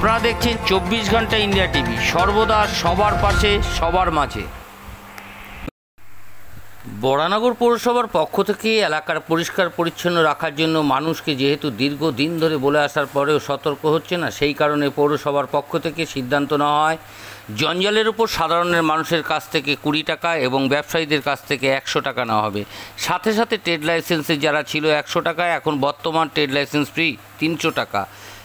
আপনারা দেখছেন চব্বিশ ঘণ্টা ইন্ডিয়া টিভি। সর্বদা সবার পাশে, সবার মাঝে। বরানগর পৌরসভার পক্ষ থেকে এলাকার পরিষ্কার পরিচ্ছন্ন রাখার জন্য মানুষকে যেহেতু দীর্ঘদিন ধরে বলে আসার পরেও সতর্ক হচ্ছে না, সেই কারণে পৌরসভার পক্ষ থেকে সিদ্ধান্ত নেওয়া হয়, জঞ্জালের উপর সাধারণের মানুষের কাছ থেকে কুড়ি টাকা এবং ব্যবসায়ীদের কাছ থেকে একশো টাকা নেওয়া হবে। সাথে সাথে ট্রেড লাইসেন্সে যারা ছিল একশো টাকা এখন বর্তমান ট্রেড লাইসেন্স ফ্রি তিনশো টাকা।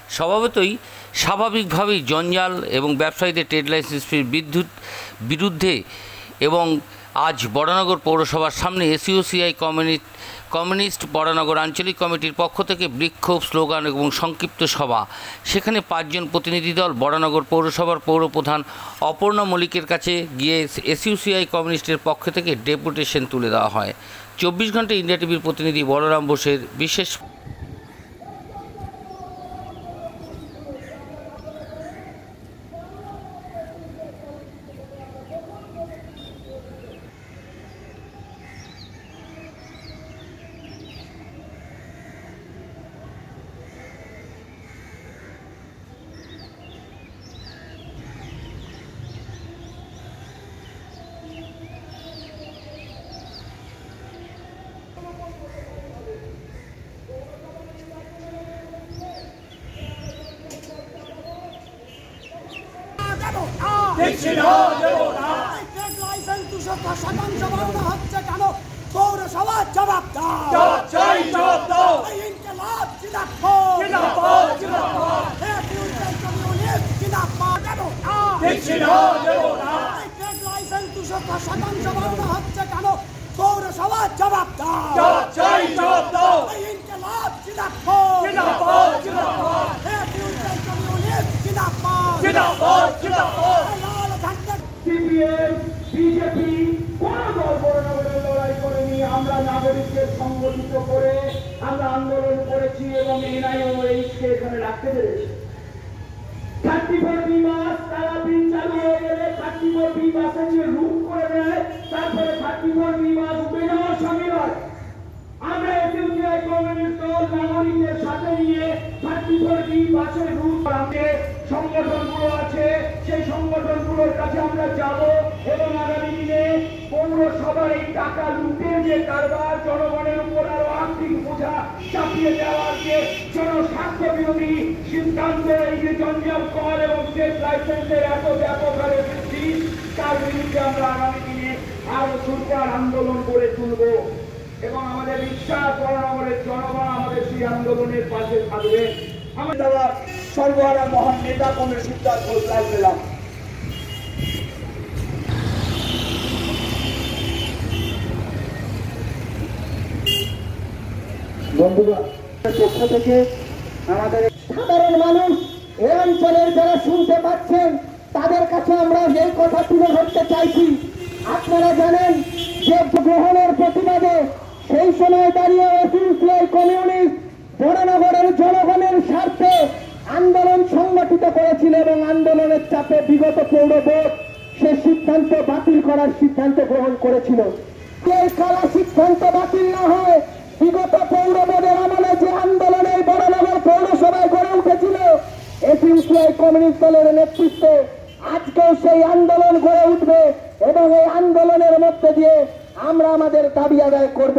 স্বভাবতই স্বাভাবিকভাবেই জঞ্জাল এবং ব্যবসায়ীদের ট্রেড লাইসেন্স ফির বিদ্যুৎ বিরুদ্ধে এবং আজ বড়নগর পৌরসভার সামনে এসইউসিআই কমিউনিস্ট কমিউনিস্ট বড়নগর আঞ্চলিক কমিটির পক্ষ থেকে বিক্ষোভ, স্লোগান এবং সংক্ষিপ্ত সভা। সেখানে পাঁচজন প্রতিনিধি দল বড়নগর পৌরসভার পৌরপ্রধান অপর্ণা মল্লিকের কাছে গিয়ে এসইউসিআই কমিউনিস্টের পক্ষ থেকে ডেপুটেশন তুলে দেওয়া হয়। চব্বিশ ঘণ্টা ইন্ডিয়া টিভির প্রতিনিধি বলরাম বোসের বিশেষ দেখছি না দেব না ট্রেড লাইসেন্স দুশো শতাংশ বাড়ানো হচ্ছে কেন পৌরসভা জবাব দাও চাই, জবাব দাও। ইনকেলাব জিন্দাবাদ জিন্দাবাদ, জিন্দাবাদ। এই ফিউচার কমিউনিস্ট জিন্দাবাদ দেব না দেখছি না দেব না ট্রেড লাইসেন্স দুশো শতাংশ বাড়ানো হচ্ছে কেন পৌরসভা জবাব দাও জবাব চাই, জবাব দাও। এই ইনকেলাব জিন্দাবাদ জিন্দাবাদ, জিন্দাবাদ। এই ফিউচার কমিউনিস্ট জিন্দাবাদ জিন্দাবাদ, জিন্দাবাদ। এই লাল ঝান্ডা সিপিএম বিজেপি, কোন দল বড়নগরের লড়াই করেনি। আমরা নাগরিকদের সংগঠিত করে আমরা আন্দোলন করেছি এবং এনআইও এখানে রাখতে পেরেছি। আমরা নাগরিকদের সাথে নিয়ে থার্টি ফোর সংগঠনগুলোর কাছে আমরা যাব এবং আগামী দিনে পৌরসভার এই টাকা লুটের যে কারবার, জনগণের উপর আরও আর্থিক বোঝা চাপিয়ে দেওয়ার যে জনস্বার্থ বিরোধী সিদ্ধান্ত, এই যে জঞ্জাল কর এবং স্টেট লাইসেন্সের এত ব্যাপক হারে বৃদ্ধি, তার বিরুদ্ধে আমরা আগামী দিনে আরও সুরকার আন্দোলন করে তুলবো। এবং আমাদের বিশ্বাস বরানগরের জনগণ আমাদের সেই আন্দোলনের পাশে থাকবে। আমি দাদা সর্বহারা মহান নেতা কমের সিদ্ধান্ত ঘোষণা পেলাম বন্ধুগণ পক্ষ সাধারণ মানুষ এই অঞ্চলের যারা শুনতে পাচ্ছেন, তাদের কাছে আমরা এই কথা তুলে ধরতে চাইছি। আপনারা জানেন যে গ্রহণের প্রতিবাদে সেই সময় দাঁড়িয়ে কমিউনিস্ট বড়নগরের জনগণের স্বার্থে আন্দোলন সংগঠিত করেছিল এবং আন্দোলনের চাপে বিগত পৌর বোর্ড সে সিদ্ধান্ত বাতিল করার সিদ্ধান্ত গ্রহণ করেছিল। কালা সিদ্ধান্ত বাতিল না হয় বিগত পৌর বোর্ডের আমলে যে আন্দোলনে বড়নগর পৌরসভায় গড়ে উঠেছিল এসিউসিআই কমিউনিস্ট দলের নেতৃত্বে আজকেও সেই আন্দোলন গড়ে উঠবে এবং এই আন্দোলনের মধ্যে দিয়ে আমরা আমাদের দাবি আদায় করব।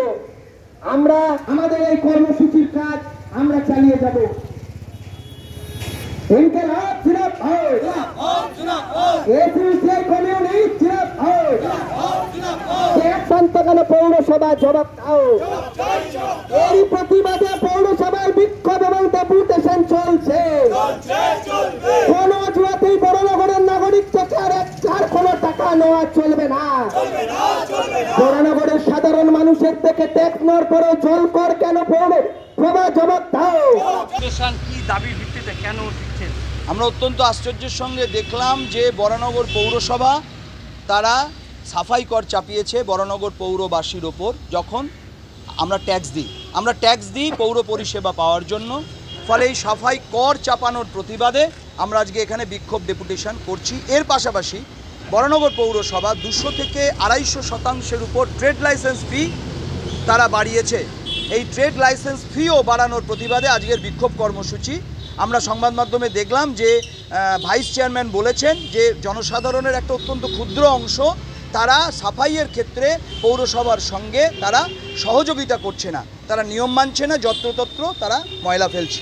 আমরা আমাদের এই কর্মসূচির কাজ আমরা চালিয়ে যাব। ইনকেলাব জিন্দাবাদ এসিউসিআই কমিউনিস্ট জিন্দাবাদ সন্তান পৌরসভা জবাব দাও। এরই প্রতিবাদে চলছে। কোন অজুহাতেই বড়নগরের নাগরিক থেকে আর এক চার কোনো টাকা নেওয়া চলবে না। বড়নগরের সাধারণ মানুষের থেকে ট্যাক্স নেওয়ার পরে জল কর কেন পৌর সভা জবাব দাও কি দাবির ভিত্তিতে কেন দিচ্ছেন আমরা অত্যন্ত আশ্চর্যের সঙ্গে দেখলাম যে বরানগর পৌরসভা তারা সাফাই কর চাপিয়েছে বরানগর পৌরবাসীর ওপর যখন আমরা ট্যাক্স দিই। আমরা ট্যাক্স দিই পৌর পরিষেবা পাওয়ার জন্য। ফলে এই সাফাই কর চাপানোর প্রতিবাদে আমরা আজকে এখানে বিক্ষোভ ডেপুটেশন করছি। এর পাশাপাশি বরানগর পৌরসভা দুশো থেকে আড়াইশো শতাংশের উপর ট্রেড লাইসেন্স ফি তারা বাড়িয়েছে। এই ট্রেড লাইসেন্স ফিও বাড়ানোর প্রতিবাদে আজকের বিক্ষোভ কর্মসূচি। আমরা সংবাদ মাধ্যমে দেখলাম যে ভাইস চেয়ারম্যান বলেছেন যে, জনসাধারণের একটা অত্যন্ত ক্ষুদ্র অংশ তারা সাফাইয়ের ক্ষেত্রে পৌরসভার সঙ্গে তারা সহযোগিতা করছে না। তারা নিয়ম মানছে না, যত্রতত্র তারা ময়লা ফেলছে।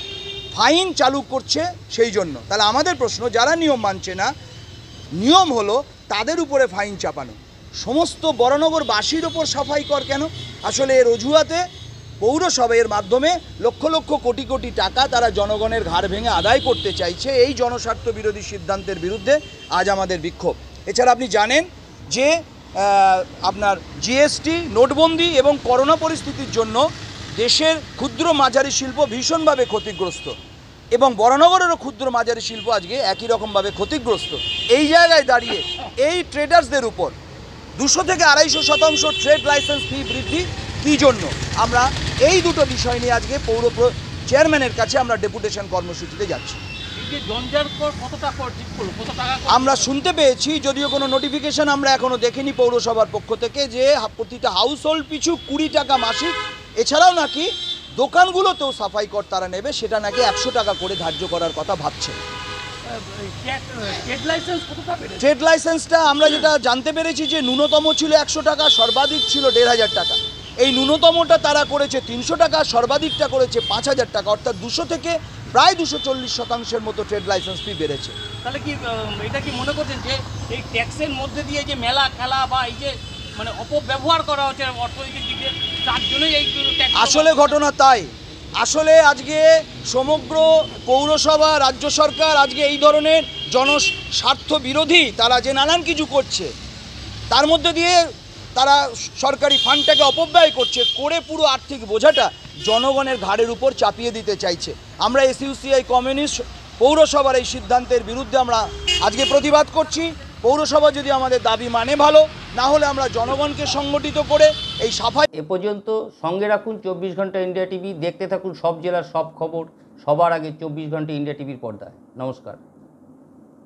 ফাইন চালু করছে সেই জন্য। তাহলে আমাদের প্রশ্ন, যারা নিয়ম মানছে না, নিয়ম হলো তাদের উপরে ফাইন চাপানো। সমস্ত বড়নগরবাসীর ওপর সাফাই কর কেন? আসলে এর অজুহাতে পৌরসভার মাধ্যমে লক্ষ লক্ষ কোটি কোটি টাকা তারা জনগণের ঘাড় ভেঙে আদায় করতে চাইছে এই জনস্বার্থ বিরোধী সিদ্ধান্তের বিরুদ্ধে আজ আমাদের বিক্ষোভ। এছাড়া আপনি জানেন যে আপনার জিএসটি, নোটবন্দি এবং করোনা পরিস্থিতির জন্য দেশের ক্ষুদ্র মাঝারি শিল্প ভীষণভাবে ক্ষতিগ্রস্ত এবং বরানগরেরও ক্ষুদ্র মাঝারি শিল্প আজকে একই রকমভাবে ক্ষতিগ্রস্ত। এই জায়গায় দাঁড়িয়ে এই ট্রেডার্সদের উপর দুশো থেকে আড়াইশো শতাংশ ট্রেড লাইসেন্স ফি বৃদ্ধি কী জন্য? আমরা এই দুটো বিষয় নিয়ে আজকে পৌর চেয়ারম্যানের কাছে আমরা ডেপুটেশন কর্মসূচিতে যাচ্ছি। আমরা শুনতে পেয়েছি যদিও কোনো নোটিফিকেশন আমরা এখনও দেখিনি পৌরসভার পক্ষ থেকে যে প্রতিটা হাউস হোল্ড পিছু কুড়ি টাকা মাসিক এছাড়াও নাকি দোকানগুলোতেও সাফাই কর তারা নেবে সেটা নাকি একশো টাকা করে ধার্য করার কথা ভাবছে। ট্রেড লাইসেন্সটা আমরা যেটা জানতে পেরেছি যে ন্যূনতম ছিল একশো টাকা সর্বাধিক ছিল দেড় হাজার টাকা। এই ন্যূনতমটা তারা করেছে তিনশো টাকা সর্বাধিকটা করেছে পাঁচ হাজার টাকা অর্থাৎ দুশো থেকে প্রায় দুশো চল্লিশ শতাংশের মতো ট্রেড লাইসেন্স ফি বেড়েছে। তাহলে কি এটা কি মনে করছেন যে এই ট্যাক্সের মধ্যে দিয়ে যে মেলা খেলা বা এই যে মানে অপব্যবহার করা হচ্ছে অর্থনৈতিক দিকে তার জন্যই এই আসলে ঘটনা তাই। আসলে আজকে সমগ্র পৌরসভা রাজ্য সরকার আজকে এই ধরনের জনস্বার্থ বিরোধী তারা যে নানান কিছু করছে তার মধ্যে দিয়ে তারা সরকারি ফান্ডটাকে অপব্যয় করছে করে পুরো আর্থিক বোঝাটা জনগণের ঘাড়ের উপর চাপিয়ে দিতে চাইছে। আমরা এসইউসিআই কমিউনিস্ট পৌরসভার এই সিদ্ধান্তের বিরুদ্ধে আমরা আজকে প্রতিবাদ করছি। পৌরসভা যদি আমাদের দাবি মানে ভালো, না হলে আমরা জনগণকে সংগঠিত করে এই সাফাই এ পর্যন্ত সঙ্গে রাখুন চব্বিশ ঘণ্টা ইন্ডিয়া টিভি, দেখতে থাকুন সব জেলার সব খবর, সবার আগে চব্বিশ ঘণ্টা ইন্ডিয়া টিভির পর্দায়। নমস্কার।